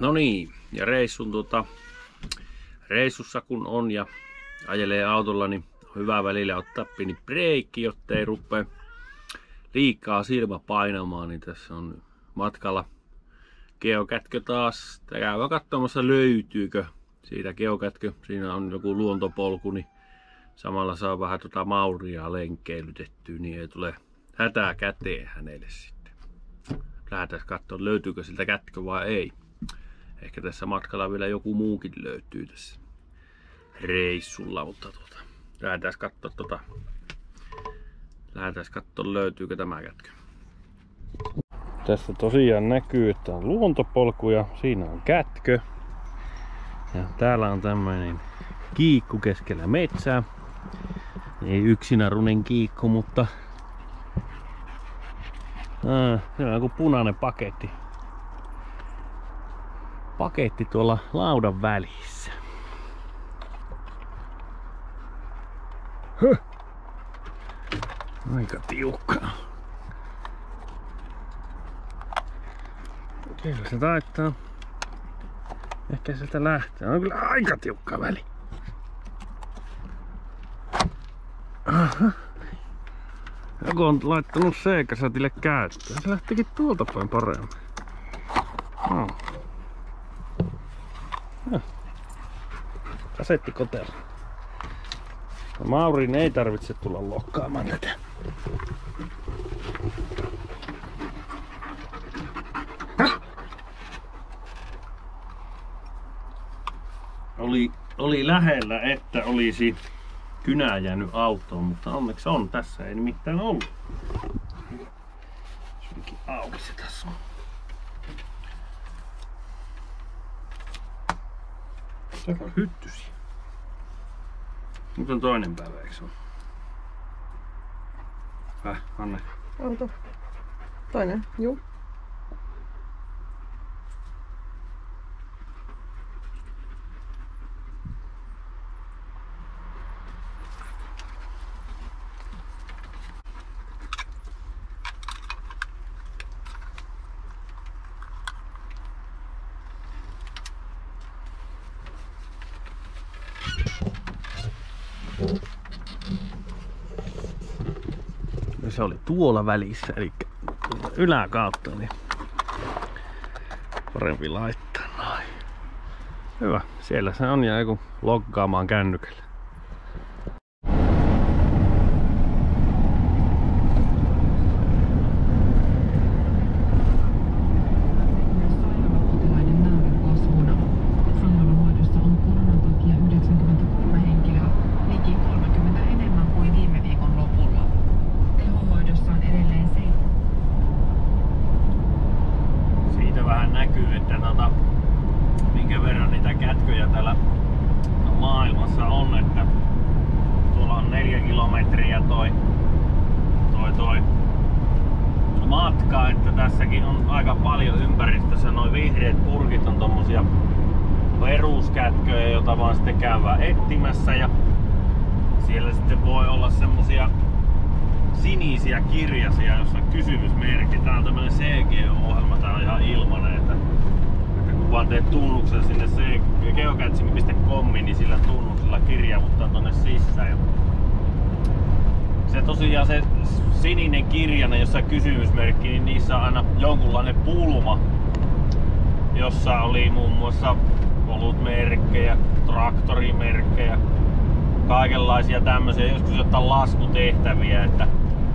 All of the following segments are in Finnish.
No niin, ja reissun tuota, reissussa kun on ja ajelee autolla, niin on hyvä välillä ottaa pieni breikki, jotta ei rupea liikaa silmä painamaan, niin tässä on matkalla geokätkö taas. Käydään katsomassa löytyykö siitä geokätkö. Siinä on joku luontopolku, niin samalla saa vähän tuota mauria lenkkeilytettyä, niin ei tule hätää käteen hänelle sitten. Lähdetään katsomaan löytyykö siltä kätkö vai ei. Ehkä tässä matkalla vielä joku muukin löytyy tässä reissulla, mutta tuota, lähdetään katsoa tuota, lähdetään katsoa löytyykö tämä kätkö. Tässä tosiaan näkyy, että on luontopolku ja siinä on kätkö. Ja täällä on tämmöinen kiikku keskellä metsää. Ei yksinärunen kiikku, mutta Ah, se on joku punainen paketti. Paketti tuolla laudan välissä. Höh. Aika tiukkaa. Kyllä se taittaa. Ehkä sieltä lähtee. On kyllä aika tiukka väli. Aha. Joku on laittanut seikasatille käyttöön. Se lähtikin tuolta päin paremmin. No. Kasetti kotella. No, Maurin ei tarvitse tulla lokkaamaan tätä. Oli, oli lähellä, että olisi kynää jäänyt autoon, mutta onneksi on. Tässä ei nimittäin ollut. Suinkin auki se tässä on. Aika hyttysi. Nyt on toinen päivä, eikö se ole? Häh, Anne? Auto. Toinen, juu. Ja se oli tuolla välissä, eli yläkautta, niin parempi laittaa noin. Hyvä, siellä se on ja joku loggaamaan kännykällä. Sairaalapotilaiden määrän kasvuna. Sairaalahoidossa on koronan takia 93 henkilöä, liki 30 enemmän kuin viime viikon lopulla. Tehohoidossa on edelleen se. Siitä vähän näkyy, että tota, minkä verran niitä kätköjä täällä maailmassa on, että tuolla on neljä kilometriä toi, toi, toi matka, että tässäkin on aika paljon ympäristössä. Noin vihreät purkit on tommosia peruskätköjä, joita vaan sitten käydään etsimässä ja siellä sitten voi olla semmosia sinisiä kirjasia, jossa on kysymysmerkki. Tää on tämmönen CG-ohjelma, tää on ihan ilmanen, että, että kun vaan teet tunnuksen sinne geocaching.com, niin sillä tunnuksella kirjauttaa tonne sisään. Ja se tosiaan se sininen kirjanen, jossa kysymysmerkki, niin niissä on aina jonkunlainen pulma, jossa oli muun muassa olutmerkkejä, traktorimerkkejä, kaikenlaisia tämmöisiä, joskus jotain laskutehtäviä, että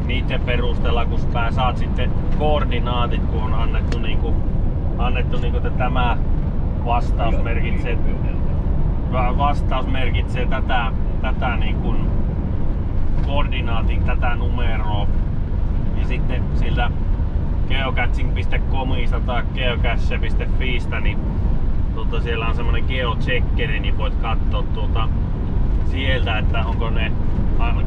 niiden perusteella kun sä saat sitten koordinaatit, kun on annettu niinku, annettu niinku, että tämä vastaus merkitsee, va- vastaus merkitsee tätä, tätä niinku, koordinaatin, tätä numeroa. Ja sitten siltä geocaching.comista tai geocache.fiistä, niin tuota, siellä on semmonen geocheckeri, niin voit katsoa tuota, sieltä, että onko ne,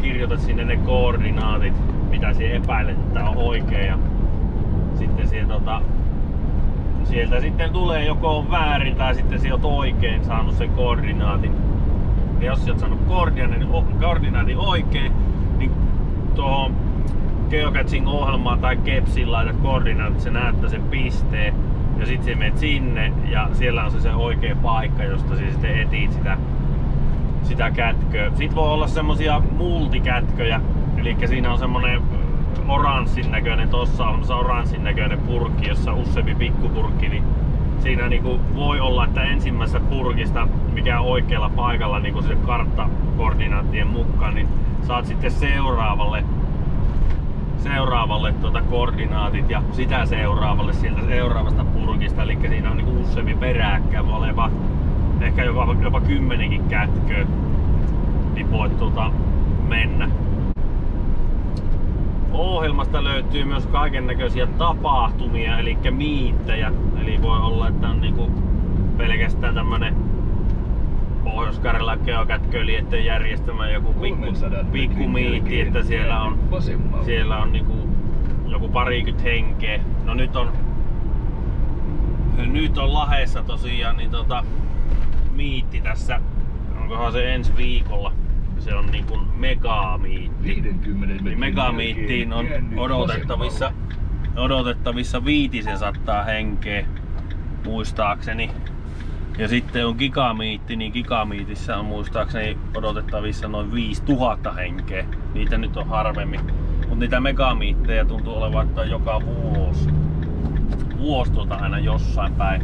kirjoitat sinne ne koordinaatit, mitä sinä epäilet, että on oikein. Ja sitten sieltä, tota, sieltä sitten tulee joko on väärin tai sitten sinä oot oikein saanut sen koordinaatin. Ja jos oot saanut koordinaatin, koordinaatin oikein, niin tuohon geocaching-ohjelmaan tai kepsiin laitat koordinaatit, se näyttää sen pisteen. Ja sit sä menet sinne ja siellä on se, se oikea paikka, josta sä sitten etit sitä, sitä kätköä. Sitten voi olla semmosia multikätköjä, eli siinä on semmonen oranssin näköinen, tossa on se oranssin näköinen purkki, jossa on useampi pikkupurkki, niin siinä niinku voi olla, että ensimmäisestä purkista, mikä on oikealla paikalla niinku se karttakoordinaattien mukaan, niin saat sitten seuraavalle seuraavalle tuota koordinaatit ja sitä seuraavalle sieltä seuraavasta purkista. Eli siinä on niinku useampi peräkkäin, voi olla ehkä jopa, jopa kymmenenkin kätköä, niin voit tuota mennä. Ohjelmasta löytyy myös kaiken näköisiä tapahtumia, eli miittejä. Eli voi olla, että on niinku pelkästään tämmönen Pohjois-Karjalan geokätköilijöiden järjestämä joku pikku, pikku miitti, että siellä on, siellä on niinku joku parikymmentä henkeä. No nyt on, nyt on Laheessa tosiaan niin tota, miitti tässä, onkohan se ensi viikolla. Se on niinku megamiitti. 50 Niin megamiittiin on odotettavissa, odotettavissa viitisen sattaa henkeä muistaakseni. Ja sitten on gigamiitti, niin gigamiitissä on muistaakseni odotettavissa noin 5000 henkeä. Niitä nyt on harvemmin. Mutta niitä megamiittejä tuntuu olevan, että joka vuosi. Vuosi tuota aina jossain päin.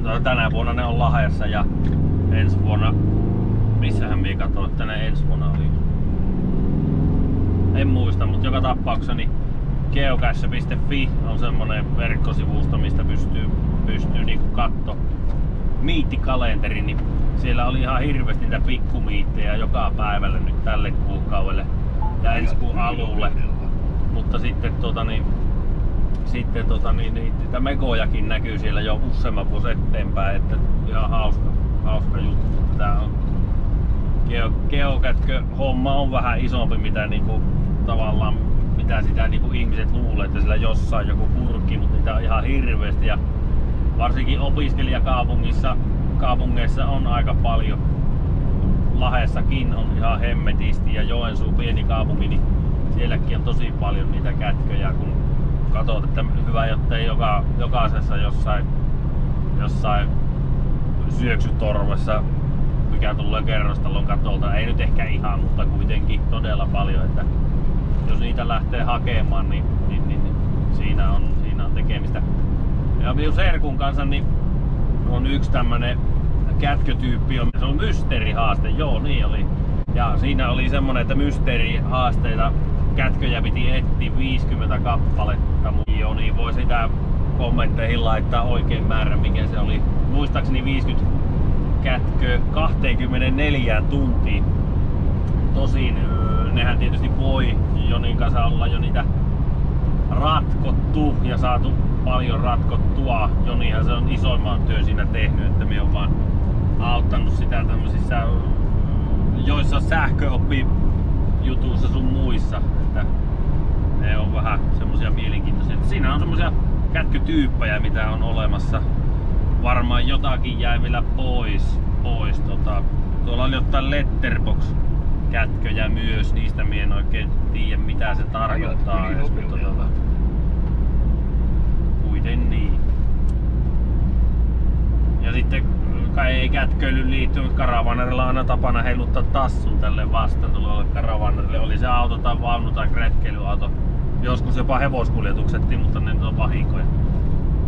No, tänä vuonna ne on Lahdessa ja ensi vuonna... Että ne ensi vuonna oli? En muista, mutta joka tapauksessa niin geocache.fi on semmonen verkkosivusto, mistä pystyy, pystyy niinku katto miittikalenteri, niin siellä oli ihan hirveästi niitä pikkumiittejä joka päivälle nyt tälle kuukaudelle ja ensi kuun alulle. Mutta sitten tota niin, sitten tota niin, niin niitä megojakin näkyy siellä jo useamman vuosi eteenpäin, että ihan hauska, hauska juttu. Tää on geokätkö homma on vähän isompi mitä niinku tavallaan mitä sitä niinku ihmiset luulee, että sillä jossain joku purkki, mutta niitä on ihan hirveästi ja varsinkin opiskelijakaupungissa kaupungeissa on aika paljon. Lahessakin on ihan hemmetisti ja Joensuu pieni kaupunki, niin sielläkin on tosi paljon niitä kätköjä, kun katsot, että hyvä, jotta ei joka, jokaisessa jossain, jossain syöksytorvessa, mikä tulee kerrostalon katolta, ei nyt ehkä ihan, mutta kuitenkin todella paljon, että jos niitä lähtee hakemaan, niin, niin, niin, niin siinä, on, siinä on tekemistä. Ja minun Serkun kanssa niin on yksi tämmönen kätkötyyppi, on, se on mysteerihaaste, joo niin oli. Ja siinä oli semmonen, että mysteerihaasteita kätköjä piti etsiä 50 kappaletta, joo niin voi sitä kommentteihin laittaa oikein määrä, mikä se oli. Muistaakseni 50 kätkö 24 tuntiin. Tosin nehän tietysti voi Jonin kanssa olla jo niitä ratkottu ja saatu paljon ratkottua. Jonihan se on isoimman työn siinä tehnyt, että me on vaan auttanut sitä tämmöisissä joissa sähköoppi jutuissa sun muissa. Että ne on vähän semmosia mielenkiintoisia. Siinä on semmosia kätkytyyppejä, mitä on olemassa. Varmaan jotakin jäi vielä pois. pois tota. Tuolla oli jotain letterbox kätköjä myös, niistä mie en oikein tiedä mitä se tarkoittaa mutta tota, kuiten niin. Ja sitten kai ei kätköilyyn liittynyt karavanerilla aina tapana heiluttaa tassun tälle vastaan tulee karavanerille. Oli se auto tai vaunu tai retkeilyauto. Joskus jopa hevoskuljetuksettiin, mutta ne on vahinkoja.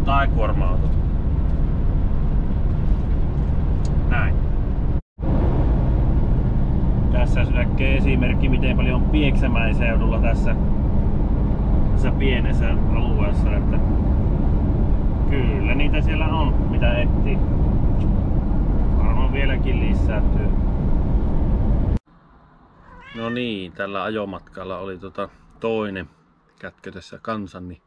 Tai kuorma-autot. Näin. Tässä näkee esimerkki, miten paljon on Pieksämäen seudulla tässä, tässä pienessä alueessa. Että kyllä niitä siellä on, mitä etsii. Varmaan vieläkin lisääntyy. No niin, tällä ajomatkalla oli tota toinen kätkö tässä kansan, niin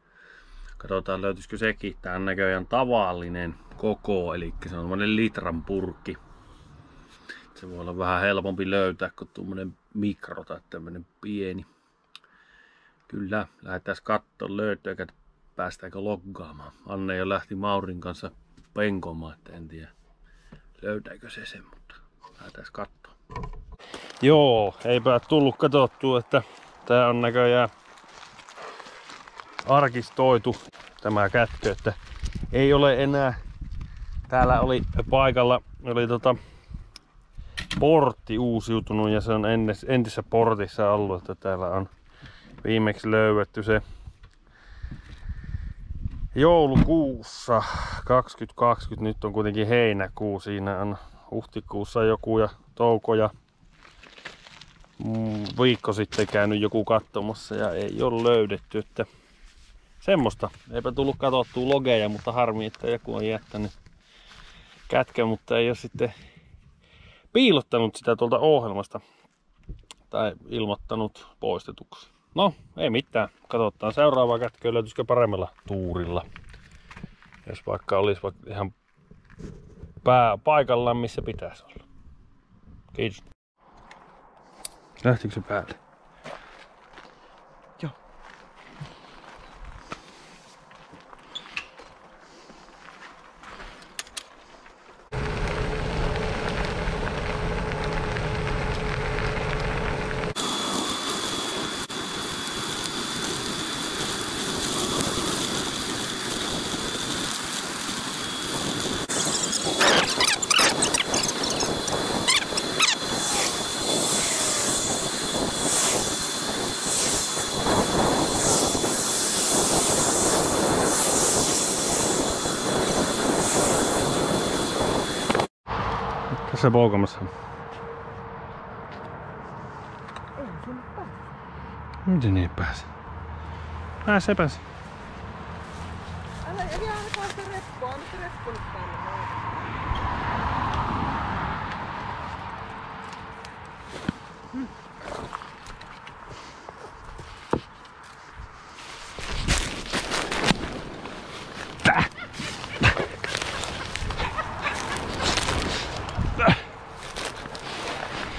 katsotaan löytyisikö sekin. Tää on näköjään tavallinen koko, eli se on litran purkki. Se voi olla vähän helpompi löytää kuin tuommoinen mikro tai tämmönen pieni. Kyllä, lähdetään katsomaan että päästäänkö loggaamaan. Anne jo lähti Maurin kanssa penkomaan, että en tiedä löytääkö se sen, mutta lähdetään katsoa. Joo, eipä tullut katsottua, että tää on näköjään arkistoitu tämä kätkö, että ei ole enää. Täällä oli paikalla oli tota portti uusiutunut ja se on ennes, entisessä portissa ollut, että täällä on viimeksi löydetty se joulukuussa 2020, nyt on kuitenkin heinäkuu, siinä on huhtikuussa joku ja touko ja mm, viikko sitten käynyt joku katsomassa ja ei ole löydetty, että semmoista. Eipä tullut katsottua logeja, mutta harmi, että joku on jättänyt kätkä, mutta ei ole sitten piilottanut sitä tuolta ohjelmasta tai ilmoittanut poistetuksi. No, ei mitään. Katsotaan seuraava kätkö löytyisikö paremmalla tuurilla. Jos vaikka olisi vaikka ihan pää paikallaan, missä pitäisi olla. Kiitos. Lähtikö se päälle? Tässä poukamassa. Ei pääse. Miten niin pääsi? Pääse pääse. Älä jää ainakaan sitä reppoa, se reppo nyt tänne.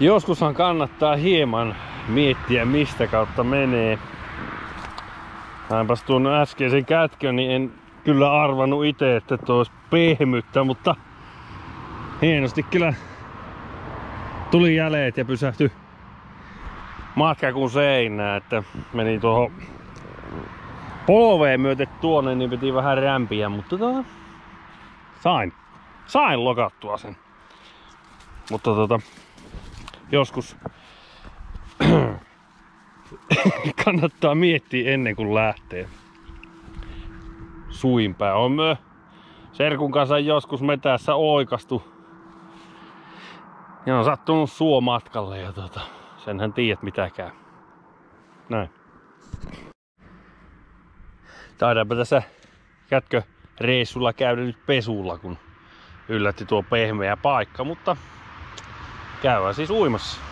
Joskushan kannattaa hieman miettiä mistä kautta menee. Näinpäs tuon äskeisen kätkön, niin en kyllä arvannut itse, että tuo olisi pehmyttä, mutta hienosti kyllä tuli jäljeet ja pysähtyi matka kuin seinää, että meni tuohon polveen myöten tuonne, niin piti vähän rämpiä, mutta tota, sain, sain lokattua sen. Mutta tota, joskus kannattaa miettiä ennen kuin lähtee suinpää. On myö Serkun kanssa joskus metässä oikastu. Ja on sattunut suo matkalle ja tota, senhän tiedät mitä käy. Näin. Taidaanpa tässä kätkö reissulla käydä nyt pesulla, kun yllätti tuo pehmeä paikka, mutta käydään siis uimassa.